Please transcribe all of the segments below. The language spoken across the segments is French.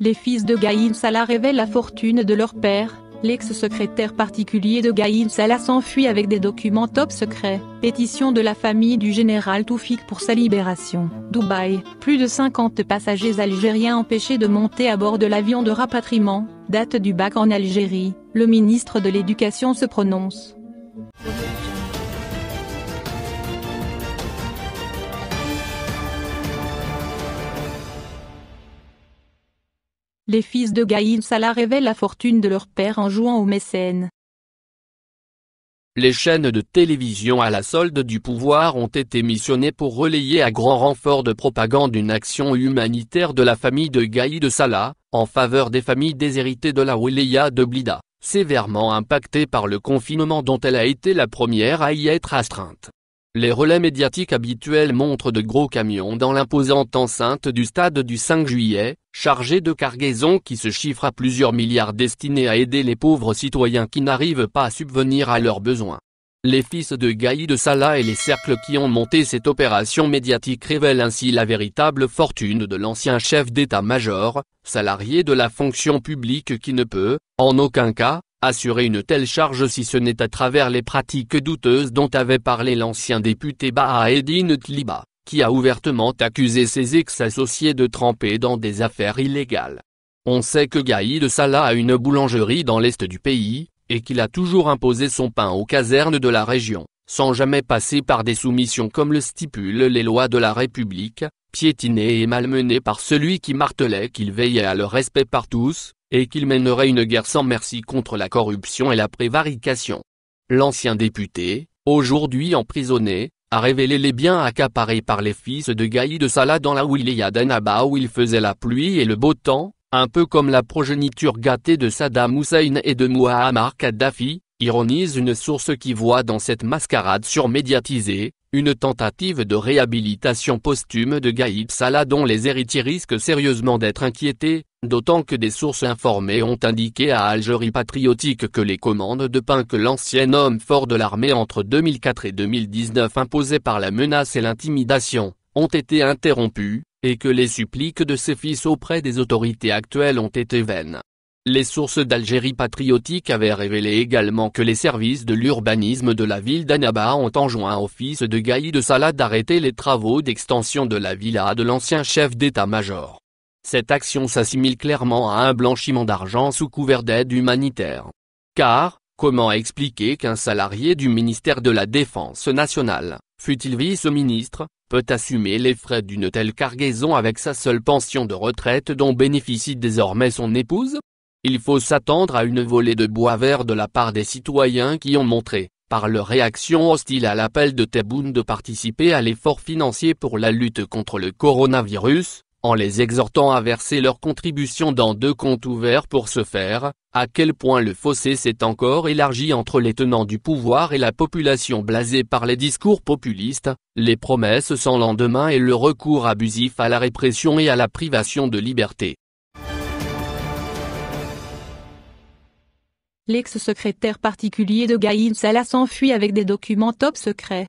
Les fils de Gaïn Salah révèlent la fortune de leur père. L'ex-secrétaire particulier de Gaïn Salah s'enfuit avec des documents top secrets. Pétition de la famille du général Toufik pour sa libération. Dubaï. Plus de 50 passagers algériens empêchés de monter à bord de l'avion de rapatriement. Date du bac en Algérie. Le ministre de l'Éducation se prononce. Les fils de Gaïn Salah révèlent la fortune de leur père en jouant au mécène. Les chaînes de télévision à la solde du pouvoir ont été missionnées pour relayer à grand renfort de propagande une action humanitaire de la famille de Gaïd Salah, en faveur des familles déshéritées de la Wilaya de Blida, sévèrement impactées par le confinement dont elle a été la première à y être astreinte. Les relais médiatiques habituels montrent de gros camions dans l'imposante enceinte du stade du 5 juillet, chargés de cargaisons qui se chiffrent à plusieurs milliards destinés à aider les pauvres citoyens qui n'arrivent pas à subvenir à leurs besoins. Les fils de Gaïd Salah et les cercles qui ont monté cette opération médiatique révèlent ainsi la véritable fortune de l'ancien chef d'état-major, salarié de la fonction publique qui ne peut, en aucun cas, assurer une telle charge si ce n'est à travers les pratiques douteuses dont avait parlé l'ancien député Bahaeddin Tliba, qui a ouvertement accusé ses ex-associés de tremper dans des affaires illégales. On sait que Gaïd Salah a une boulangerie dans l'est du pays, et qu'il a toujours imposé son pain aux casernes de la région, sans jamais passer par des soumissions comme le stipulent les lois de la République, piétinées et malmenées par celui qui martelait qu'il veillait à leur respect par tous, et qu'il mènerait une guerre sans merci contre la corruption et la prévarication. L'ancien député, aujourd'hui emprisonné, a révélé les biens accaparés par les fils de Gaïd Salah dans la wilaya d'Annaba où il faisait la pluie et le beau temps, un peu comme la progéniture gâtée de Saddam Hussein et de Muammar Kadhafi, ironise une source qui voit dans cette mascarade surmédiatisée, une tentative de réhabilitation posthume de Gaïd Salah dont les héritiers risquent sérieusement d'être inquiétés, d'autant que des sources informées ont indiqué à Algérie Patriotique que les commandes de pain que l'ancien homme fort de l'armée entre 2004 et 2019 imposées par la menace et l'intimidation, ont été interrompues, et que les suppliques de ses fils auprès des autorités actuelles ont été vaines. Les sources d'Algérie patriotique avaient révélé également que les services de l'urbanisme de la ville d'Annaba ont enjoint au fils de Gaïd Salah d'arrêter les travaux d'extension de la villa de l'ancien chef d'état-major. Cette action s'assimile clairement à un blanchiment d'argent sous couvert d'aide humanitaire. Car, comment expliquer qu'un salarié du ministère de la Défense nationale, fut-il vice-ministre, peut assumer les frais d'une telle cargaison avec sa seule pension de retraite dont bénéficie désormais son épouse? Il faut s'attendre à une volée de bois vert de la part des citoyens qui ont montré, par leur réaction hostile à l'appel de Tebboune de participer à l'effort financier pour la lutte contre le coronavirus, en les exhortant à verser leur contribution dans deux comptes ouverts pour ce faire, à quel point le fossé s'est encore élargi entre les tenants du pouvoir et la population blasée par les discours populistes, les promesses sans lendemain et le recours abusif à la répression et à la privation de liberté. L'ex-secrétaire particulier de Gaïn Salah s'enfuit avec des documents top secrets.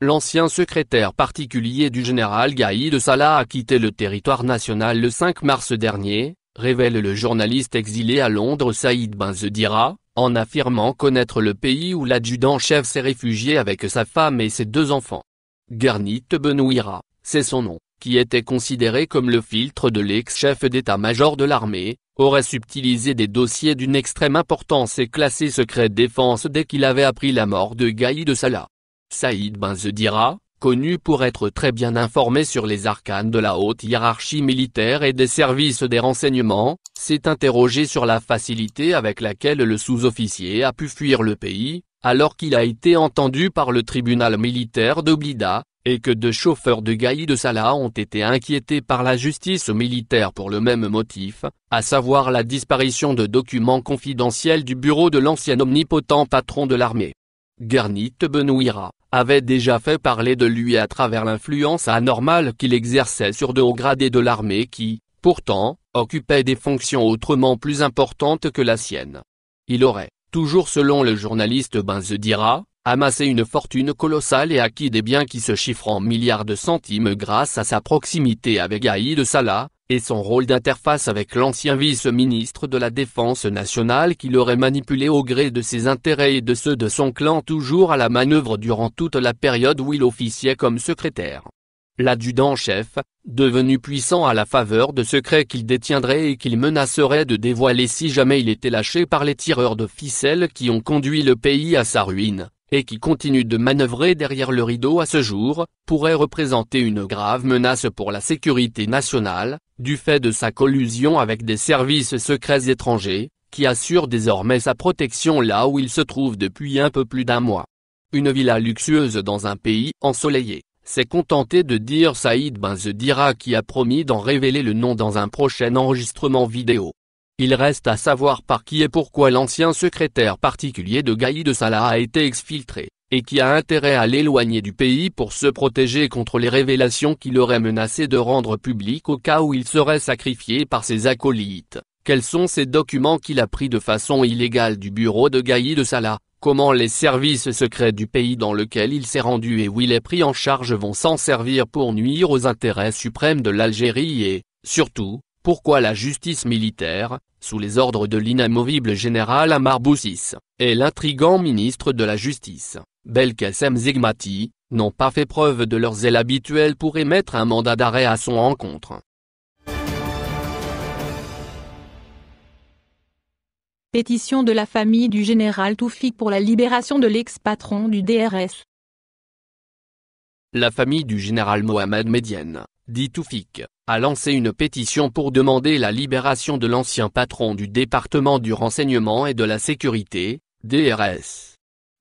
L'ancien secrétaire particulier du général Gaïd Salah a quitté le territoire national le 5 mars dernier, révèle le journaliste exilé à Londres Saïd Benzedira, en affirmant connaître le pays où l'adjudant-chef s'est réfugié avec sa femme et ses deux enfants. Garnit Benouira, c'est son nom, qui était considéré comme le filtre de l'ex-chef d'état-major de l'armée, aurait subtilisé des dossiers d'une extrême importance et classé secret défense dès qu'il avait appris la mort de Gaïd Salah. Saïd Benzedira, connu pour être très bien informé sur les arcanes de la haute hiérarchie militaire et des services des renseignements, s'est interrogé sur la facilité avec laquelle le sous-officier a pu fuir le pays, alors qu'il a été entendu par le tribunal militaire de Blida, et que deux chauffeurs de Gaïd Salah ont été inquiétés par la justice militaire pour le même motif, à savoir la disparition de documents confidentiels du bureau de l'ancien omnipotent patron de l'armée. Garnit Benouira, avait déjà fait parler de lui à travers l'influence anormale qu'il exerçait sur de hauts gradés de l'armée qui, pourtant, occupaient des fonctions autrement plus importantes que la sienne. Il aurait, toujours selon le journaliste Benzedira, amassé une fortune colossale et acquis des biens qui se chiffrent en milliards de centimes grâce à sa proximité avec Gaïd Salah, et son rôle d'interface avec l'ancien vice-ministre de la Défense nationale qui l'aurait manipulé au gré de ses intérêts et de ceux de son clan toujours à la manœuvre durant toute la période où il officiait comme secrétaire. L'adjudant-chef, devenu puissant à la faveur de secrets qu'il détiendrait et qu'il menacerait de dévoiler si jamais il était lâché par les tireurs de ficelles qui ont conduit le pays à sa ruine, et qui continue de manœuvrer derrière le rideau à ce jour, pourrait représenter une grave menace pour la sécurité nationale, du fait de sa collusion avec des services secrets étrangers, qui assurent désormais sa protection là où il se trouve depuis un peu plus d'un mois. Une villa luxueuse dans un pays ensoleillé, s'est contenté de dire Saïd Ben Zedira qui a promis d'en révéler le nom dans un prochain enregistrement vidéo. Il reste à savoir par qui et pourquoi l'ancien secrétaire particulier de Gaïd Salah a été exfiltré, et qui a intérêt à l'éloigner du pays pour se protéger contre les révélations qu'il aurait menacé de rendre publiques au cas où il serait sacrifié par ses acolytes. Quels sont ces documents qu'il a pris de façon illégale du bureau de Gaïd Salah Comment les services secrets du pays dans lequel il s'est rendu et où il est pris en charge vont s'en servir pour nuire aux intérêts suprêmes de l'Algérie et, surtout, pourquoi la justice militaire, sous les ordres de l'inamovible général Amar Boussis, et l'intrigant ministre de la Justice, Belkacem Zigmati, n'ont pas fait preuve de leur zèle habituel pour émettre un mandat d'arrêt à son encontre. Pétition de la famille du général Toufik pour la libération de l'ex-patron du DRS. La famille du général Mohamed Medienne, dit Toufik, a lancé une pétition pour demander la libération de l'ancien patron du département du renseignement et de la sécurité, DRS.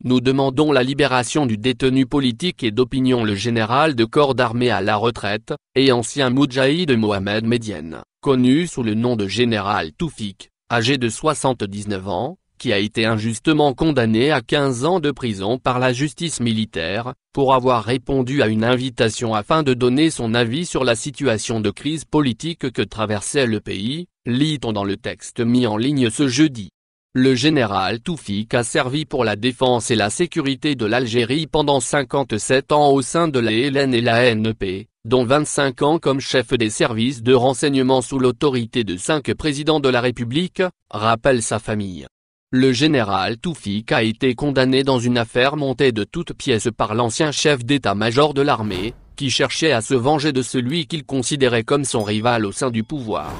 Nous demandons la libération du détenu politique et d'opinion le général de corps d'armée à la retraite, et ancien Moudjahid Mohamed Medienne, connu sous le nom de général Toufik, âgé de 79 ans, qui a été injustement condamné à 15 ans de prison par la justice militaire, pour avoir répondu à une invitation afin de donner son avis sur la situation de crise politique que traversait le pays, lit-on dans le texte mis en ligne ce jeudi. Le général Toufik a servi pour la défense et la sécurité de l'Algérie pendant 57 ans au sein de la et la NEP, dont 25 ans comme chef des services de renseignement sous l'autorité de cinq présidents de la République, rappelle sa famille. Le général Toufik a été condamné dans une affaire montée de toutes pièces par l'ancien chef d'état-major de l'armée, qui cherchait à se venger de celui qu'il considérait comme son rival au sein du pouvoir.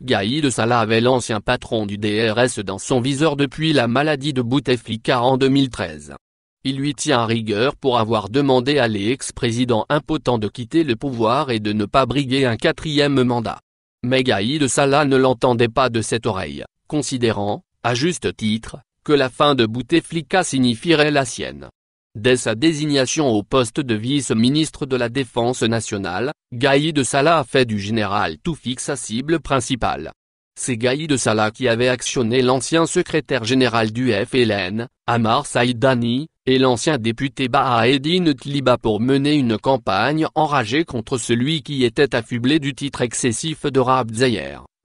Gaïd Salah avait l'ancien patron du DRS dans son viseur depuis la maladie de Bouteflika en 2013. Il lui tient rigueur pour avoir demandé à l'ex-président impotent de quitter le pouvoir et de ne pas briguer un quatrième mandat. Mais Gaïd Salah ne l'entendait pas de cette oreille, considérant, à juste titre, que la fin de Bouteflika signifierait la sienne. Dès sa désignation au poste de vice-ministre de la Défense nationale, Gaïd Salah a fait du général Toufik sa cible principale. C'est Gaïd Salah qui avait actionné l'ancien secrétaire général du FLN, Amar Saïdani, et l'ancien député Bahaeddin Tliba pour mener une campagne enragée contre celui qui était affublé du titre excessif de Rab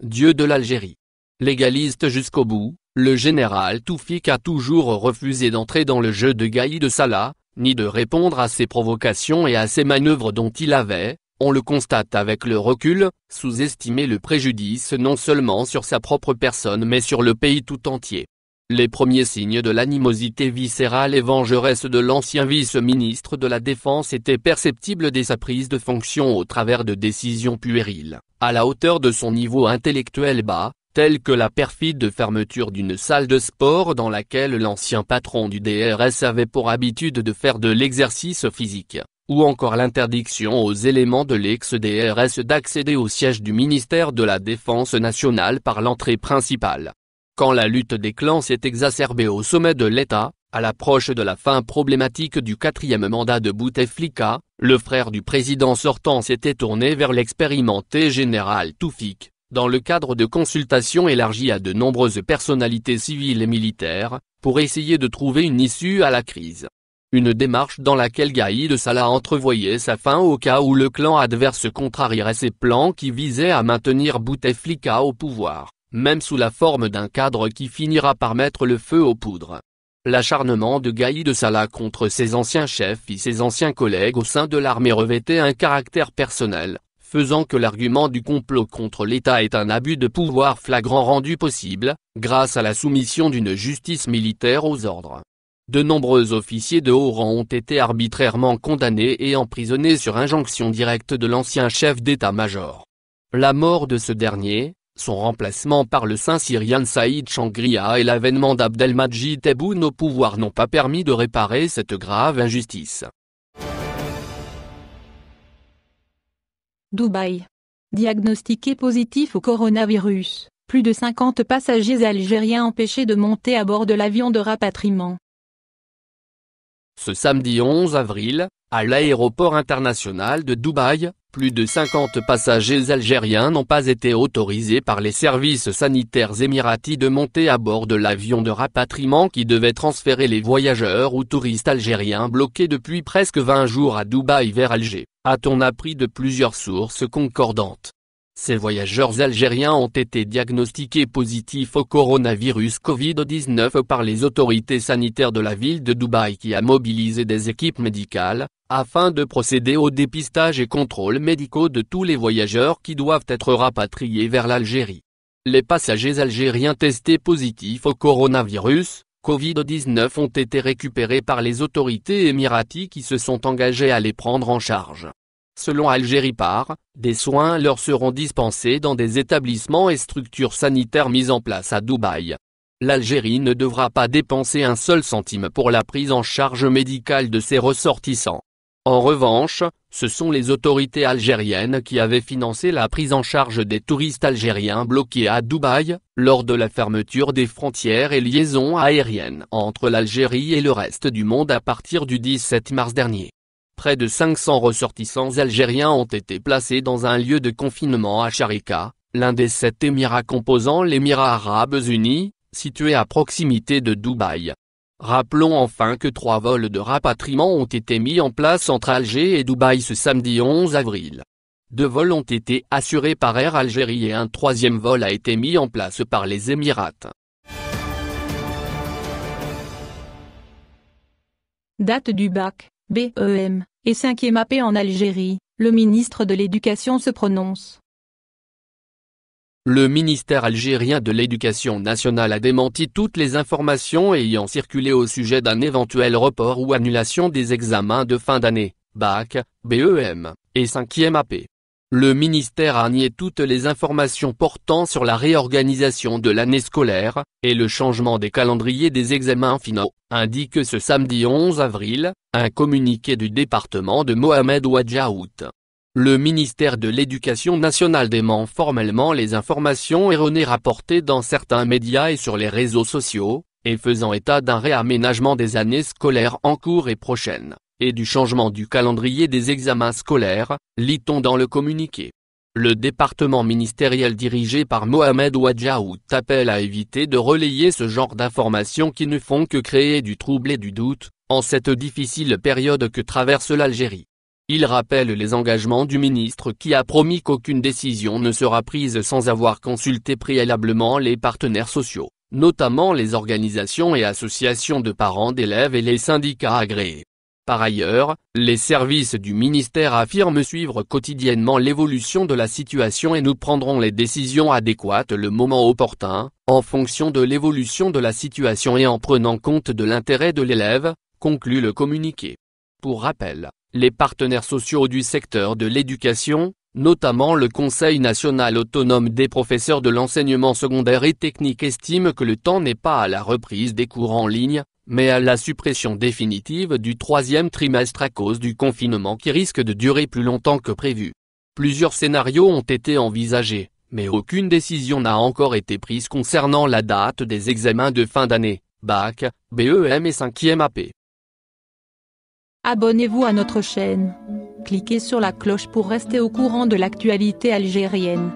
dieu de l'Algérie. Légaliste jusqu'au bout, le général Toufik a toujours refusé d'entrer dans le jeu de Gaïd Salah, ni de répondre à ses provocations et à ses manœuvres dont il avait, on le constate avec le recul, sous-estimé le préjudice non seulement sur sa propre personne mais sur le pays tout entier. Les premiers signes de l'animosité viscérale et vengeresse de l'ancien vice-ministre de la Défense étaient perceptibles dès sa prise de fonction au travers de décisions puériles, à la hauteur de son niveau intellectuel bas, telle que la perfide fermeture d'une salle de sport dans laquelle l'ancien patron du DRS avait pour habitude de faire de l'exercice physique, ou encore l'interdiction aux éléments de l'ex-DRS d'accéder au siège du ministère de la Défense nationale par l'entrée principale. Quand la lutte des clans s'est exacerbée au sommet de l'État, à l'approche de la fin problématique du quatrième mandat de Bouteflika, le frère du président sortant s'était tourné vers l'expérimenté général Toufik, dans le cadre de consultations élargies à de nombreuses personnalités civiles et militaires, pour essayer de trouver une issue à la crise. Une démarche dans laquelle Gaïd Salah entrevoyait sa fin au cas où le clan adverse contrarierait ses plans qui visaient à maintenir Bouteflika au pouvoir, même sous la forme d'un cadre qui finira par mettre le feu aux poudres. L'acharnement de Gaïd Salah contre ses anciens chefs et ses anciens collègues au sein de l'armée revêtait un caractère personnel, faisant que l'argument du complot contre l'État est un abus de pouvoir flagrant rendu possible, grâce à la soumission d'une justice militaire aux ordres. De nombreux officiers de haut rang ont été arbitrairement condamnés et emprisonnés sur injonction directe de l'ancien chef d'état-major. La mort de ce dernier, son remplacement par le saint syrien Saïd Changria et l'avènement d'Abdelmajid Tebboune au pouvoir n'ont pas permis de réparer cette grave injustice. Dubaï. Diagnostiqué positif au coronavirus, plus de 50 passagers algériens empêchés de monter à bord de l'avion de rapatriement. Ce samedi 11 avril, à l'aéroport international de Dubaï, plus de 50 passagers algériens n'ont pas été autorisés par les services sanitaires émiratis de monter à bord de l'avion de rapatriement qui devait transférer les voyageurs ou touristes algériens bloqués depuis presque 20 jours à Dubaï vers Alger, a-t-on appris de plusieurs sources concordantes. Ces voyageurs algériens ont été diagnostiqués positifs au coronavirus Covid-19 par les autorités sanitaires de la ville de Dubaï qui a mobilisé des équipes médicales, afin de procéder au dépistage et contrôles médicaux de tous les voyageurs qui doivent être rapatriés vers l'Algérie. Les passagers algériens testés positifs au coronavirus, Covid-19 ont été récupérés par les autorités émiraties qui se sont engagées à les prendre en charge. Selon Algérie Par, des soins leur seront dispensés dans des établissements et structures sanitaires mis en place à Dubaï. L'Algérie ne devra pas dépenser un seul centime pour la prise en charge médicale de ses ressortissants. En revanche, ce sont les autorités algériennes qui avaient financé la prise en charge des touristes algériens bloqués à Dubaï, lors de la fermeture des frontières et liaisons aériennes entre l'Algérie et le reste du monde à partir du 17 mars dernier. Près de 500 ressortissants algériens ont été placés dans un lieu de confinement à Sharika, l'un des sept émirats composant l'Émirat arabes unis, situé à proximité de Dubaï. Rappelons enfin que trois vols de rapatriement ont été mis en place entre Alger et Dubaï ce samedi 11 avril. Deux vols ont été assurés par Air Algérie et un troisième vol a été mis en place par les Émirats. Date du bac. BEM, et 5e AP en Algérie, le ministre de l'Éducation se prononce. Le ministère algérien de l'Éducation nationale a démenti toutes les informations ayant circulé au sujet d'un éventuel report ou annulation des examens de fin d'année, BAC, BEM, et 5e AP. Le ministère a nié toutes les informations portant sur la réorganisation de l'année scolaire, et le changement des calendriers des examens finaux, indique ce samedi 11 avril, un communiqué du département de Mohamed Ouadjaout. Le ministère de l'Éducation nationale dément formellement les informations erronées rapportées dans certains médias et sur les réseaux sociaux, et faisant état d'un réaménagement des années scolaires en cours et prochaines et du changement du calendrier des examens scolaires, lit-on dans le communiqué. Le département ministériel dirigé par Mohamed Ouadjaout appelle à éviter de relayer ce genre d'informations qui ne font que créer du trouble et du doute, en cette difficile période que traverse l'Algérie. Il rappelle les engagements du ministre qui a promis qu'aucune décision ne sera prise sans avoir consulté préalablement les partenaires sociaux, notamment les organisations et associations de parents d'élèves et les syndicats agréés. Par ailleurs, les services du ministère affirment suivre quotidiennement l'évolution de la situation et nous prendrons les décisions adéquates le moment opportun, en fonction de l'évolution de la situation et en prenant compte de l'intérêt de l'élève, conclut le communiqué. Pour rappel, les partenaires sociaux du secteur de l'éducation, notamment le Conseil national autonome des professeurs de l'enseignement secondaire et technique estiment que le temps n'est pas à la reprise des cours en ligne, mais à la suppression définitive du troisième trimestre à cause du confinement qui risque de durer plus longtemps que prévu. Plusieurs scénarios ont été envisagés, mais aucune décision n'a encore été prise concernant la date des examens de fin d'année, BAC, BEM et 5e AP. Abonnez-vous à notre chaîne. Cliquez sur la cloche pour rester au courant de l'actualité algérienne.